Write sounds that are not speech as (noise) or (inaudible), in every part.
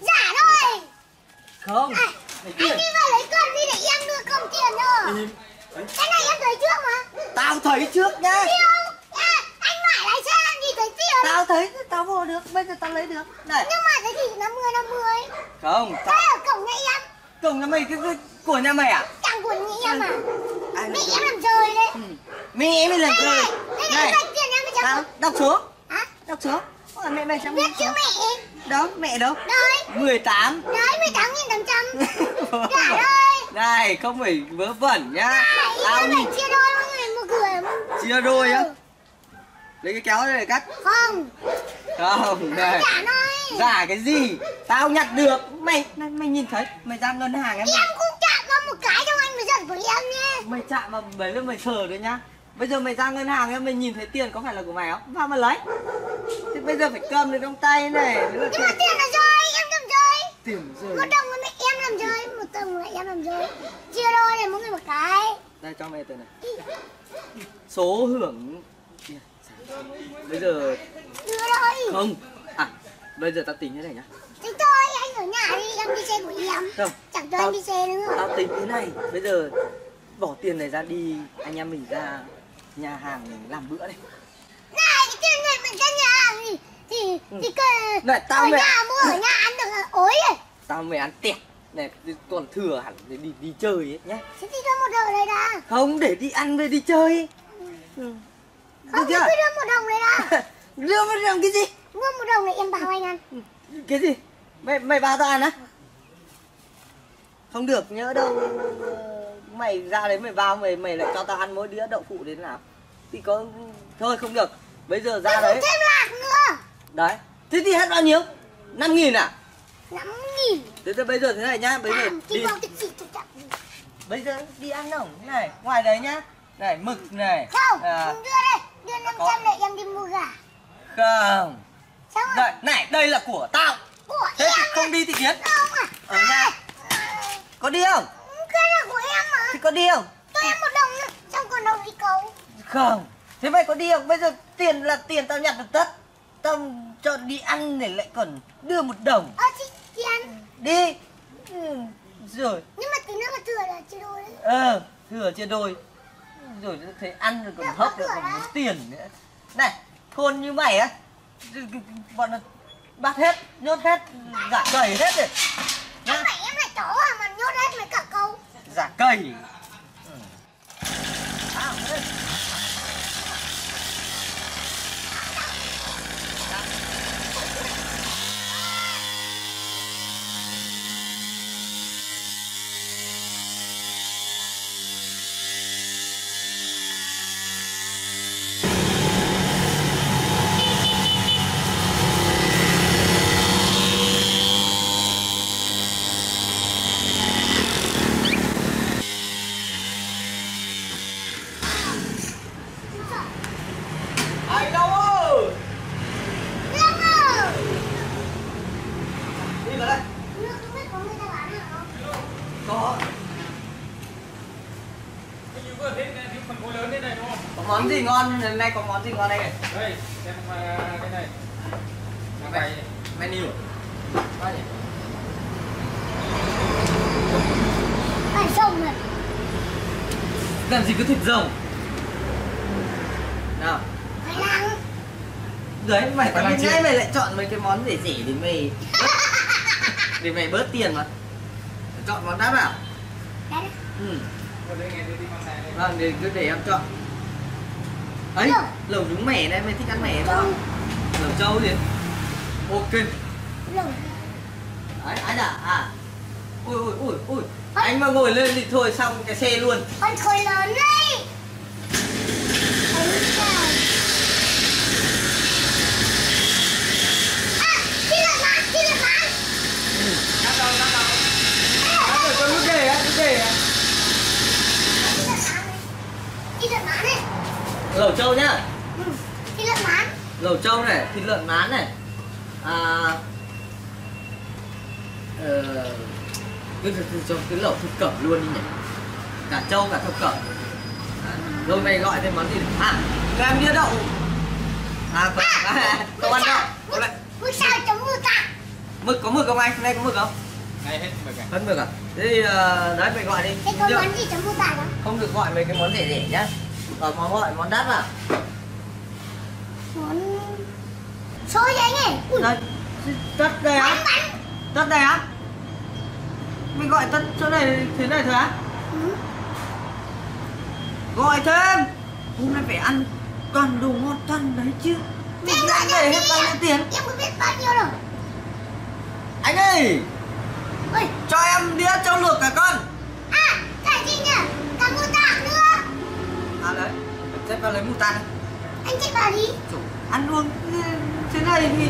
Giả thôi Không. À, Anh đi vào lấy cân đi để em đưa cầm tiền Im. Cái này em thấy trước mà Tao thấy trước nhá. Không? À, anh phải lái xe đi thấy tiền Tao thấy tao bỏ được, bây giờ tao lấy được. Này. Nhưng mà cái gì 50 50 Không, tao ở cổng nhà em cùng nhà mày cái, cái của nhà mày à? Chẳng của nhà em à Ai Mẹ em làm rời đấy Ừ. Mẹ em làm Đây chơi. này Đây này Này, tao chẳng đọc số. Hả? Đọc số. Ôi, mẹ mày xem Viết chữ mẹ Đó, mẹ đâu? Đấy 18 Đấy 18 nghìn 800 Vớ (laughs) Giả vẩn. đây Này, không phải vớ vẩn nhá. Này Tao phải chia đôi mọi người một người chia đôi á. Ừ. Lấy cái kéo này cắt. Không Không, này. Giả cái gì? Tao nhặt được. Mày, mày nhìn thấy, mày ra ngân hàng em. Em cũng chạm vào một cái trong anh mới giận của em nhé Mày chạm vào đấy là mày sờ đấy nhá. Bây giờ mày ra ngân hàng em mày nhìn thấy tiền có phải là của mày không? Vào mà lấy. Thế bây giờ phải cầm được trong tay này. Nhưng mà tiền, là rơi, em làm rơi tiền Một rồi. đồng là mẹ em làm rơi, một đồng là em làm rơi Chia đôi này mỗi người một cái Đây cho mày tờ này. Số hưởng Bây giờ Đưa đây không. À, bây giờ tao tính thế này nhá. Thế thôi, anh ở nhà đi, em đi xe của em Không. Chẳng cho Tao- anh đi xe nữa Tao tính thế này, bây giờ bỏ tiền này ra đi, anh em mình ra nhà hàng làm bữa này. Này, cái tiền này mình ra nhà hàng thì Thì, thì cơ Này, tao Ở mẹ- nhà mua ở nhà ăn được ối rồi Tao mày ăn tẹt này còn thừa hẳn để đi đi chơi ấy nhá. Thế thì đưa một đồng này ra Không để đi ăn với đi chơi. Ừ. Không, thì cứ đưa một đồng này ra (laughs) Đưa vào làm cái gì? Mua một đồng này em bảo anh ăn Cái gì? Mày mày bao tao ăn á? Không được nhớ đâu. Mày ra đấy mày bao mày mày lại cho tao ăn mỗi đĩa đậu phụ đến nào? Thì có thôi không được. Bây giờ ra Em đấy. thêm lạc nữa Đấy. Thế thì hết bao nhiêu? 5 nghìn à? 5 nghìn Thế thì bây giờ thế này nhá, bây giờ đi bây giờ đi ăn nổng này, ngoài đấy nhá. Này mực này. Không, À, đưa đây Đưa 500 để em đi mua gà không. Đây, này, đây là của tao. Của Thế thì à? không đi thì Yến. Không à Ở nhà. Có đi không? Cái là của em mà Thì có đi không? Cho em một đồng nữa Xong còn đồng đi cầu Không. Thế mày có đi không? Bây giờ tiền là tiền tao nhặt được tất. Tao cho đi ăn để lại còn đưa một đồng. Ăn Đi. Ừ, rồi. Nhưng mà tí nữa mà thừa là chia đôi đấy Ờ, thừa chia đôi. Rồi thấy ăn rồi còn Dạ, hốc rồi còn muốn tiền nữa. Này, thôn như mày á. Bọn nó bắt hết, nhốt hết, giả cầy hết rồi. Nhá, phải em lại chó à mà nhốt hết mấy cả câu giả cầy. Ừ. À, đây. Ai đâu ơi? Lương ơi Đi vào đây. Lương không biết có người ta bán hả không? Có. Cái như vừa thế này thì phần khối lớn thế này đúng không? Có món gì ngon? Hôm nay có món gì ngon đây này? Đây, xem à, cái này. Cái này Menu. Bao nhiêu? Phải sông này Làm gì có thịt rồng? Nào. Đấy, mày biết chi? ngay mày lại chọn mấy cái món rẻ rẻ để mày (laughs) để mày bớt tiền mà. Chọn món đắt à? Đấy Ừ. Vâng, để cứ để em chọn. Ấy, lẩu nhúng mẻ này mày thích ăn mẻ không? Lẩu trâu gì? Ok. Đấy, anh à? À. Ui ui ui ui. Anh mà ngồi lên thì thôi xong cái xe luôn. Con khối lớn đấy Ôi trời À, xin lỗi bán, xin lỗi bán Cắt đâu, cắt đâu. Ăn rồi cho nút đề á, nút đề á. Xin lỗi bán này Xin lỗi bán này Lẩu trâu nhá. Ừ, xin lỗi bán lẩu trâu này thịt lợn mán này. À ờ cái cái, cái, lẩu thịt cẩm luôn đi nhỉ. Cả trâu cả thập cẩm. Đấy. rồi mày gọi thêm món gì à cho em đĩa đậu. À có không ăn đậu. Lại- Mực sao chấm mực à? mực có mực không anh? Đây có mực không? Đây hết mực này. hết mực à? Thế thì ờ, đấy mày gọi đi. Thế có món gì chấm mực à đó? không được gọi mấy cái món rẻ rẻ nhá ở món gọi món đắt vào Món... Xôi đấy nhỉ? Ui, đây tất đây á. Tất đây á. Mày gọi tất chỗ này thế này thôi á. Ừ. gọi thêm. Hôm nay phải ăn toàn đồ ngon toàn đấy chứ. Gọi ăn cho này đi hết bao nhiêu tiền. Em có biết bao nhiêu đâu. Anh ơi! Ui, cho em đĩa trâu luộc cả con. À, cái gì nhỉ? Cả mù tạc nữa à đấy. Xếp vào lấy mù tạt Anh chị bảo đi. Chủ, ăn uống thế này thì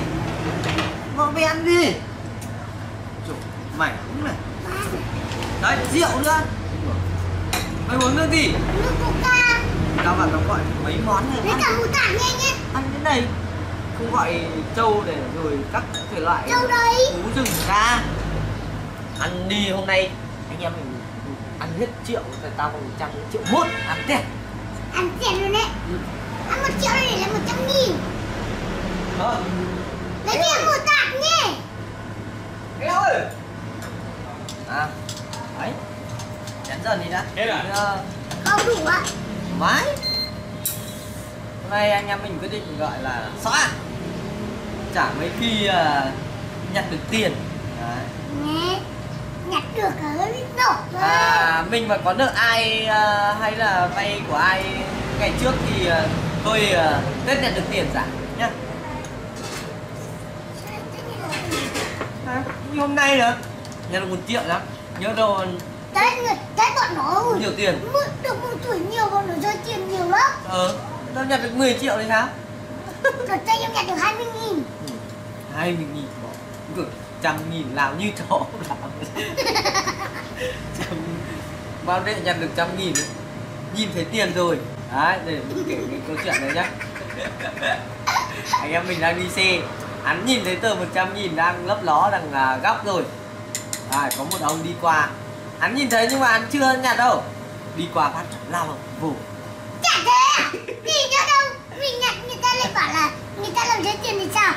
bọn mày ăn đi. Chủ, mày cũng này. Đấy rượu nữa. Mày uống nước gì? Nước coca. Tao bảo tao gọi mấy món này Với ăn, cả mù tạc nha nhé ăn cái này không gọi trâu để rồi các thể loại. Trâu đấy. Thú rừng ra. Ăn đi hôm nay anh em mình ăn hết triệu thì tao còn trăm triệu mốt. Ăn tiền Ăn tiền luôn đấy. Ừ. Ăn một triệu này là một trăm nghìn. Đó. Lấy tiền mù tạc nhé Ê ơi. À Đấy Chén dần đi đã. Hết rồi. Ờ, Không đủ ạ. Mái Hôm nay anh em mình quyết định gọi là xóa. Chả mấy khi ờ, nhặt được tiền. Đấy. Nghe Nhặt được nổ thôi à, Mình mà có nợ ai ờ, hay là vay của ai ngày trước thì ờ, tôi ờ, Tết nhận được tiền giả nhá. À, như hôm nay nữa nhận được một triệu lắm. Nhớ đâu Tết Tết bọn nó nhiều tiền. Mượn được một tuổi nhiều bọn nó rơi tiền nhiều lắm. Ờ tao nhận được 10 triệu thì sao? Rồi tay em nhặt được 20 nghìn. Hai mươi nghìn bỏ. Cứ trăm nghìn làm như chó (laughs) làm trăm bao đệ nhận được trăm nghìn nhìn thấy tiền rồi. Đấy để mình kể cái câu chuyện này nhá. Anh em mình đang đi xe. Hắn nhìn thấy tờ 100 nghìn đang lấp ló đằng à, góc rồi. À, có một ông đi qua. Hắn nhìn thấy nhưng mà hắn chưa nhặt đâu. Đi qua phát lao vào vù Chả thế à? Gì nữa đâu. Mình nhặt người ta lại bảo là Người ta làm rơi tiền thì sao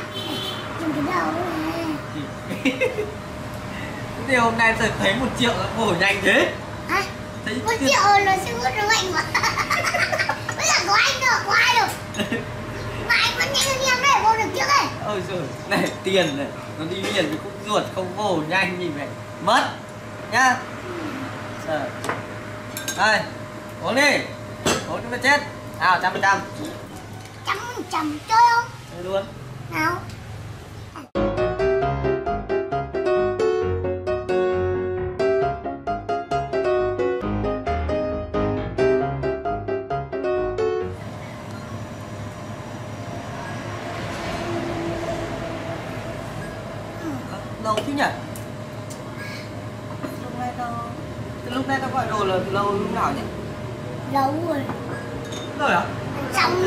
Đừng cái đầu này thì hôm nay tôi thấy một triệu nó vồ nhanh thế. Hả thấy Một triệu nó sẽ hút nó mạnh quá. (laughs) Bây giờ có anh đâu có ai đâu (laughs) Mà anh vẫn nhanh hơn em đấy Vô được trước ấy ôi giời này tiền này nó đi liền thì cũng ruột không vồ nhanh nhìn này mất nhá. Trời. đây uống đi uống cho nó chết. Nào trăm phần trăm. Trăm trăm chơi không? Đây luôn. Nào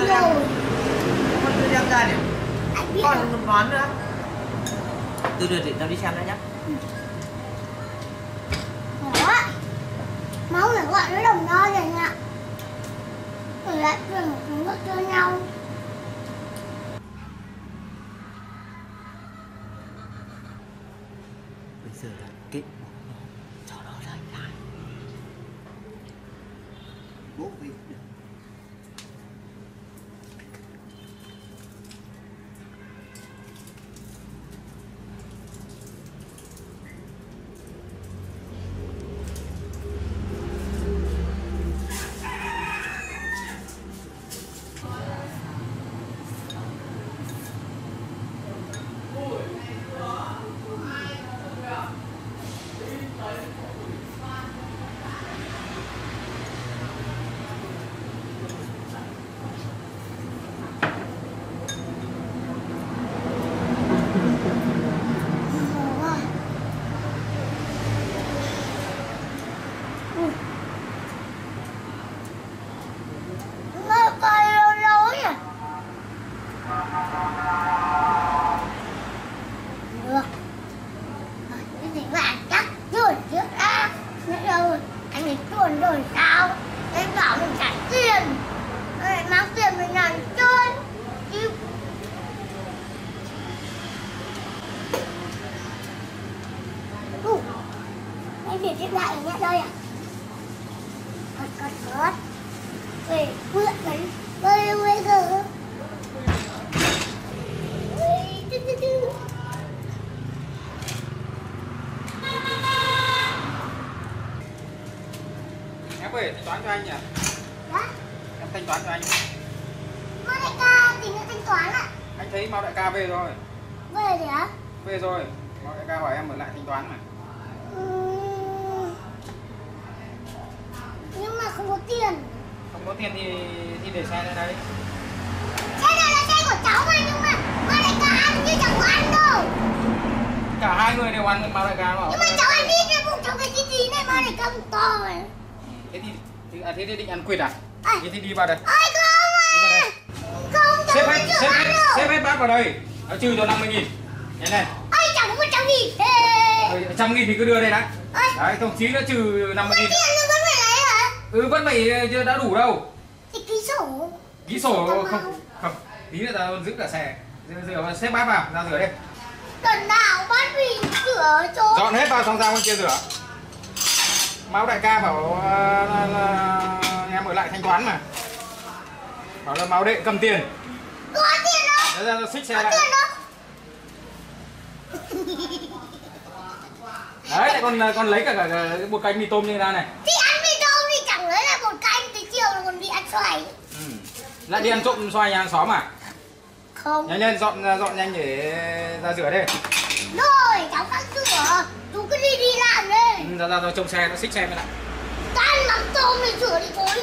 Xong Chưa con đưa đem ra nhỉ con một món nữa từ từ thì tao đi xem đã nhá Đó Máu này gọi nó đồng đo rồi ạ Rồi lại rồi nó ngược cho nhau bây giờ là kết nhà đây à cất cất cất về mượn đấy bơi bơi tu. em ơi thanh toán cho anh nhỉ? Đó, em thanh toán cho anh. Monica tính là thanh toán ạ. Anh thấy mao đại ca về rồi. Về rồi á về rồi. Mao đại ca hỏi em ở lại thanh toán mà Ừm. Nhưng mà không có tiền. Không có tiền thì thì để xe lên đấy. Xe này là xe của cháu mà nhưng mà Monica ăn chứ chẳng có ăn đâu. Cả hai người đều ăn mao đại ca mà Nhưng mà cháu ăn ít nên cháu cái tí tí này Monica bụng to rồi. Thế thì, thì à, thế thì định ăn quỵt à? À. thế thì đi vào đây. Ôi không à Không cháu xếp hết xếp hết xếp hết bát vào đây. Nó trừ cho 50 nghìn. Nhanh lên Ôi cháu có một trăm nghìn. Ê. nghìn thì cứ đưa đây đã. Đấy đồng chí nó trừ 50 nghìn tiền nó vẫn phải lấy hả ừ vẫn phải chưa đã đủ đâu. Thì ký sổ. Ký sổ không không. Tí nữa ta giữ cả xe. Rửa, xếp bát vào ra rửa đây Tuần nào bắt vì rửa chỗ dọn hết vào xong ra bên kia rửa. Máu đại ca bảo ờ, là, là em ở lại thanh toán mà. Bảo là máu đệ cầm tiền. Có tiền đâu Đấy ra xích xe Có lại. tiền đâu đấy lại còn còn lấy cả, cả, cả một canh mì tôm như ra này. Thì ăn mì tôm thì chẳng lấy là một canh Tới chiều là còn bị ăn xoài. Ừ. lại đi ăn trộm xoài nhà hàng xóm à? Không. Nhanh lên dọn dọn nhanh để ra rửa đây. Rồi cháu khác rửa. Chú cứ đi đi làm đi. Ừ, ra ra, ra trông xe nó xích xe mới lại. Tan mắm tôm thì rửa thì tối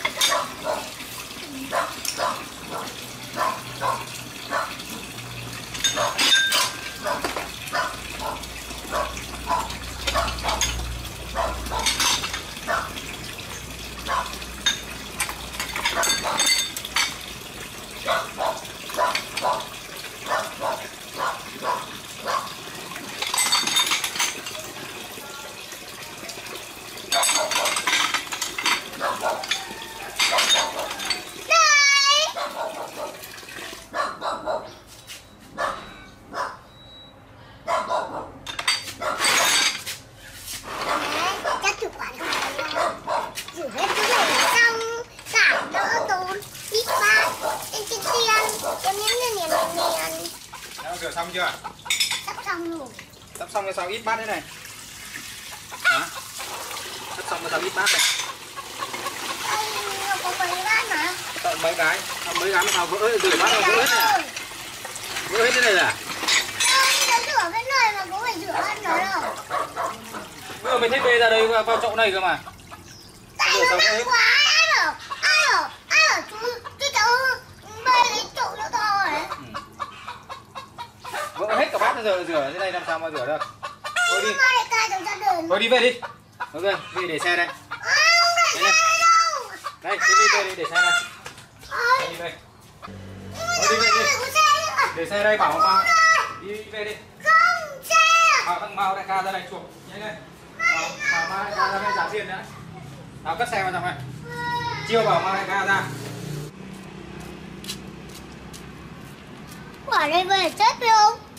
xong cái sao ít bát thế này. Hả? Sắp xong cái sao ít bát này. Anh có mấy cái? Mà tận mấy cái Sao mấy cái mà sao vỡ rửa bát mà vỡ hết này à? Vỡ hết cái này à Nó rửa cái này mà cũng phải rửa ăn nó đâu giờ mình thấy bê ra đây vào chậu này cơ mà. Tại nó xong quá Ai ở Ai ở Ai ở chú Cái cháu Bê cái chỗ nó to đấy vỡ hết cả bát bây giờ rửa thế này làm sao mà rửa được? Thôi đi. Thôi đi về đi. Ok về để xe đây. Đây đây đi về đi để xe đây. Ôi. Đi về. Thôi đi về đi. để xe đây bảo mà đi về đi. Không xe bảo thằng mau đại ca ra đây chuộc. Nhanh lên. Bảo, mau đại ca ra đây trả tiền nữa nào cất xe vào trong này. Chiêu bảo mau đại ca ra. Quả đây về chết phải không